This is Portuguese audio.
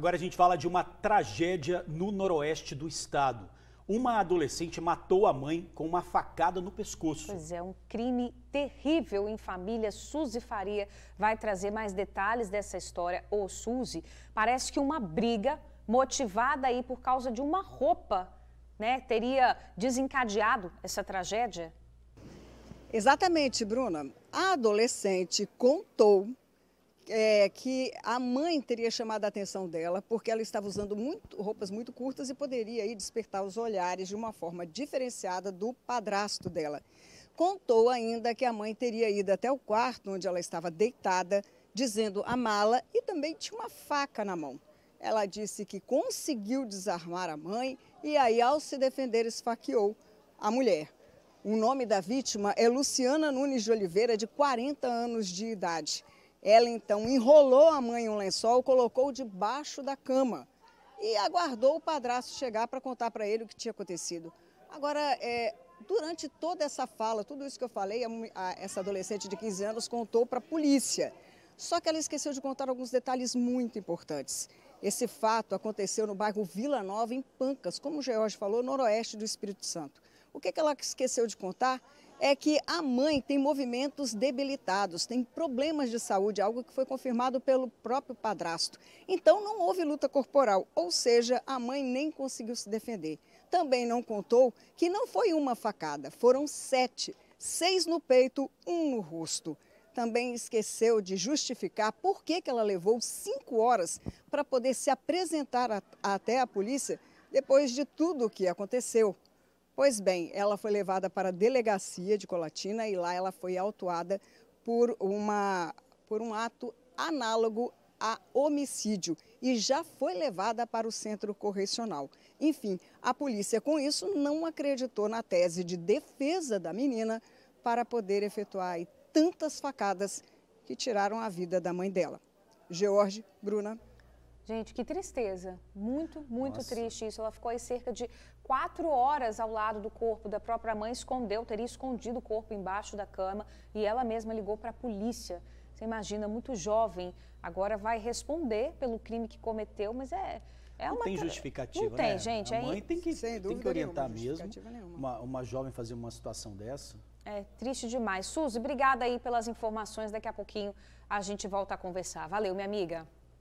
Agora a gente fala de uma tragédia no noroeste do estado. Uma adolescente matou a mãe com uma facada no pescoço. Pois é, um crime terrível em família. Suzy Faria vai trazer mais detalhes dessa história. Ô, Suzy, parece que uma briga motivada aí por causa de uma roupa, né, teria desencadeado essa tragédia. Exatamente, Bruna. A adolescente contou é, que a mãe teria chamado a atenção dela porque ela estava usando muito, roupas muito curtas e poderia aí despertar os olhares de uma forma diferenciada do padrasto dela. Contou ainda que a mãe teria ido até o quarto onde ela estava deitada, dizendo a mala e também tinha uma faca na mão. Ela disse que conseguiu desarmar a mãe e aí, ao se defender, esfaqueou a mulher. O nome da vítima é Luciana Nunes de Oliveira, de 40 anos de idade. Ela então enrolou a mãe em um lençol, colocou debaixo da cama e aguardou o padrasto chegar para contar para ele o que tinha acontecido. Agora, é, durante toda essa fala, tudo isso que eu falei, a, a, essa adolescente de 15 anos contou para a polícia. Só que ela esqueceu de contar alguns detalhes muito importantes. Esse fato aconteceu no bairro Vila Nova, em Pancas, como o George falou, noroeste do Espírito Santo. O que, que ela esqueceu de contar é que a mãe tem movimentos debilitados, tem problemas de saúde, algo que foi confirmado pelo próprio padrasto. Então não houve luta corporal, ou seja, a mãe nem conseguiu se defender. Também não contou que não foi uma facada, foram sete, seis no peito, um no rosto. Também esqueceu de justificar por que, que ela levou cinco horas para poder se apresentar até a polícia depois de tudo o que aconteceu. Pois bem, ela foi levada para a delegacia de Colatina e lá ela foi autuada por, uma, por um ato análogo a homicídio e já foi levada para o centro correcional. Enfim, a polícia com isso não acreditou na tese de defesa da menina para poder efetuar tantas facadas que tiraram a vida da mãe dela. George, Bruna. Gente, que tristeza. Muito, muito Nossa. triste isso. Ela ficou aí cerca de quatro horas ao lado do corpo da própria mãe, escondeu, teria escondido o corpo embaixo da cama e ela mesma ligou para a polícia. Você imagina, muito jovem, agora vai responder pelo crime que cometeu, mas é. É não tem justificativa, Não tem, né? gente. A mãe tem que, tem que orientar mesmo uma, uma jovem fazer uma situação dessa. É triste demais. Suzy, obrigada aí pelas informações. Daqui a pouquinho a gente volta a conversar. Valeu, minha amiga.